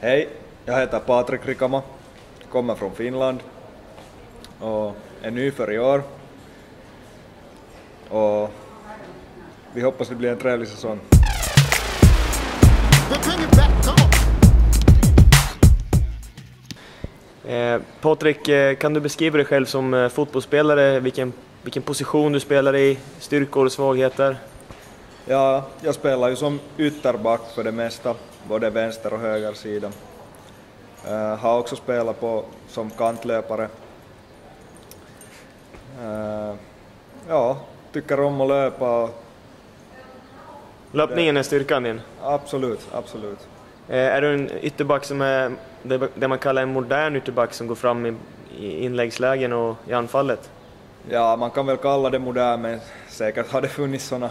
Hej, jag heter Patrik Rikama, kommer från Finland och är ny för i år. Och vi hoppas det blir en trevlig säsong. Eh, Patrik, eh, kan du beskriva dig själv som eh, fotbollsspelare? Vilken, vilken position du spelar i, styrkor och svagheter? Ja, jag spelar ju som ytterback för det mesta, både vänster och höger sida. Uh, har också spelat på som kantlöpare. Uh, ja, tycker om att löpa. Löpningen är styrkan din. Absolut, absolut. Eh, är du en ytterback som är det, man kallar en modern ytterback som går fram i, i inläggslägen och i anfallet? Ja, man kan väl kalla det modern, men säkert har det funnits såna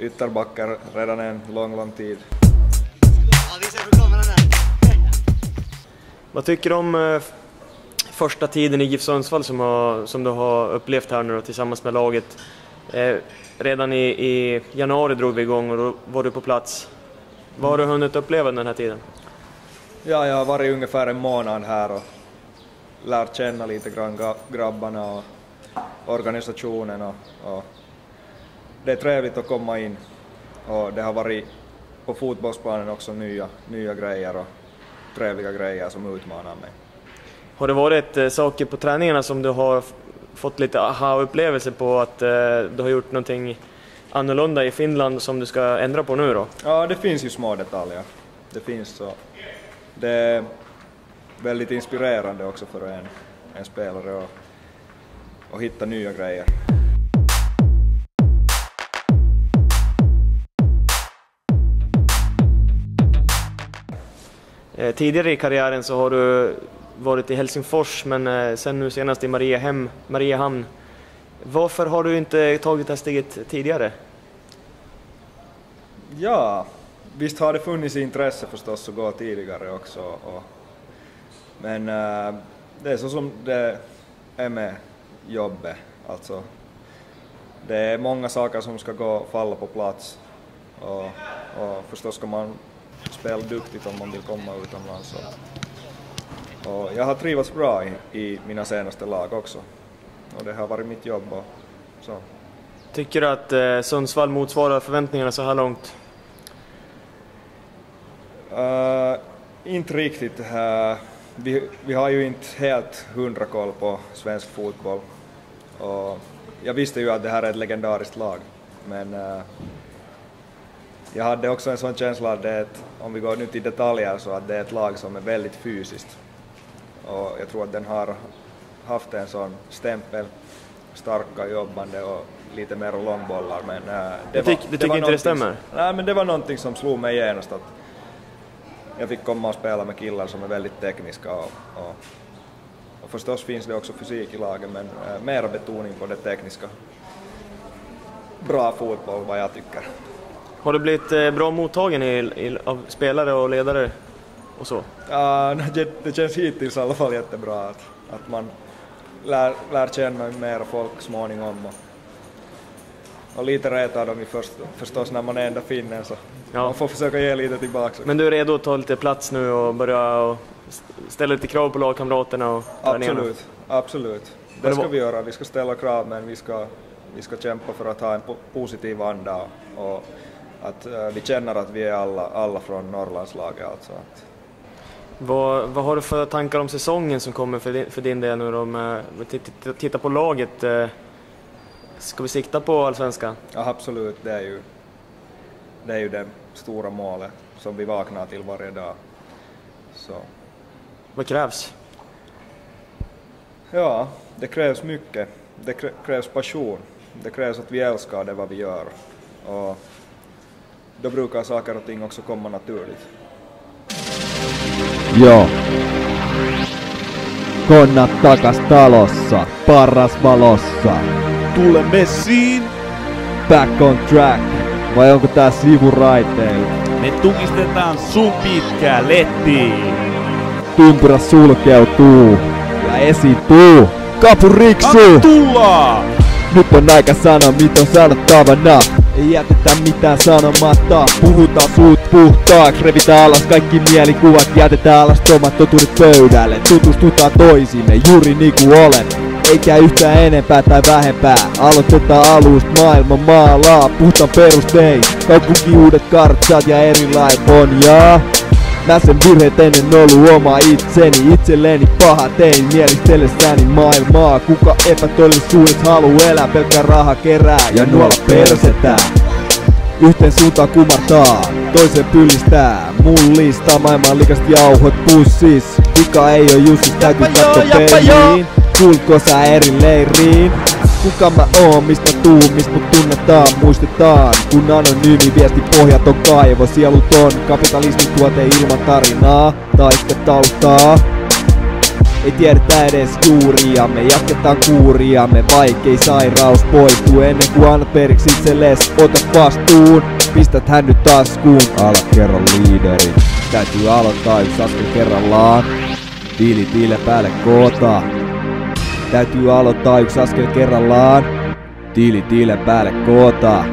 ytterbackar redan en lång, lång tid. Vad tycker du om eh, första tiden i GIF Sundsvall som, har, som du har upplevt här nu då, tillsammans med laget? Eh, redan i, i januari drog vi igång och då var du på plats. Vad har du hunnit uppleva den här tiden? Ja, jag har varit ungefär en månad här och lärt känna lite grann grabbarna och organisationen och, och det är trevligt att komma in och det har varit på fotbollsplanen också nya, nya grejer och trevliga grejer som utmanar mig. Har det varit eh, saker på träningarna som du har fått lite aha-upplevelse på att eh, du har gjort någonting annorlunda i Finland som du ska ändra på nu då? Ja, det finns ju små detaljer. Det finns så. Det är väldigt inspirerande också för en, en spelare att hitta nya grejer. Eh, tidigare i karriären så har du varit i Helsingfors men eh, sen nu senast i Mariehem, Mariehamn. Varför har du inte tagit det här steget tidigare? Ja, visst har det funnits intresse förstås att gå tidigare också. Och, men äh, det är så som det är med jobbet. Alltså, det är många saker som ska gå falla på plats. Och, och förstås ska man spela duktigt om man vill komma utomlands. Och, och jag har trivats bra i, i mina senaste lag också. Och det har varit mitt jobb. Och, så. Tycker du att eh, Sundsvall motsvarar förväntningarna så här långt? Uh, inte riktigt. Uh, vi, vi har ju inte helt hundra koll på svensk fotboll. Och jag visste ju att det här är ett legendariskt lag, men uh, jag hade också en sån känsla att det är ett, om vi går nu till detaljer, så att det är ett lag som är väldigt fysiskt. Och jag tror att den har haft en sån stämpel, starka, jobbande och lite mer långbollar, men uh, det Jag tyck- du tycker inte det stämmer? Nej, men det var någonting som slog mig genast att jag fick komma och spela med killar som är väldigt tekniska och, och, och förstås finns det också fysik i laget men äh, mera betoning på det tekniska. Bra fotboll vad jag tycker. Har du blivit eh, bra mottagen i, i, av spelare och ledare och så? Ja, det, det känns hittills i alla fall jättebra att, att man lär, lär känna mer folk småningom och, och lite retar dem i först, förstås när man är enda finnen så Ja. man får försöka ge lite tillbaka. Men du är redo att ta lite plats nu och börja och st- ställa lite krav på lagkamraterna och? Absolut, absolut. Det ska vi göra. Vi ska ställa krav men vi ska, vi ska kämpa för att ha en po- positiv anda och att eh, vi känner att vi är alla, alla från Norrlandslaget. Alltså. Att, Vad, vad har du för tankar om säsongen som kommer för din, för din del nu då? Med, t- titta på laget. eh, Ska vi sikta på allsvenskan? ja, absolut, det är, ju, det är ju det stora målet som vi vaknar till varje dag. Så, Vad krävs? ja, det krävs mycket. Det krä- krävs passion. Det krävs att vi älskar det vad vi gör. Och då brukar saker och ting också komma naturligt. Joo. Konnat takas talossa, paras valossa. Tule messiin, Back on track. Vai onko tää sivuraiteilla? me tunnistetaan sun pitkää lettiin. Tumpura sulkeutuu ja esiintyy. Kapu riksu! Anna tulla! Nyt on aika sanoa, mitä on sanottavana. Ei jätetä mitään sanomatta. Puhutaan suut puhtaaks Revitään alas kaikki mielikuvat. Jätetään alas omat totuudet pöydälle. Tutustutaan toisimme juuri niinku olet eikä yhtään enempää tai vähempää. Aloitetaan alusta maailma maalaa. Puhutaan perustein. Kaupunki uudet kartsat ja erilainen on Mä sen virheet ennen ollut oma itseni. Itselleni paha tein mielistellessäni maailmaa. Kuka epätodellisuudessa haluu elää? Pelkkä raha kerää Ja nuolla persetään Yhteen suuntaan kumartaa, toisen pyllistää Mullistaa maailman likast jauhot pussis. Vika ei oo Jussi, täytyy katsoa peliin. Kuulko sä eri leiriin? Kuka mä oon, mistä tuu, mistä mut tunnetaan, muistetaan. Kun anonyymi viesti pohjaton kaivo, sieluton Kapitalismin tuote ilman tarinaa tai taustaa. Ei tiedetä edes juuriamme, jatketaan kuuriamme Vaikei sairaus poistuu ennen kuin annat periksi itselles Ota vastuun, pistät hän nyt taskuun. Ala kerran liideri, täytyy aloittaa yksi askel kerrallaan. Diili tiile päälle koota Täytyy aloittaa yksi askel kerrallaan. Tiili tiilen päälle koota.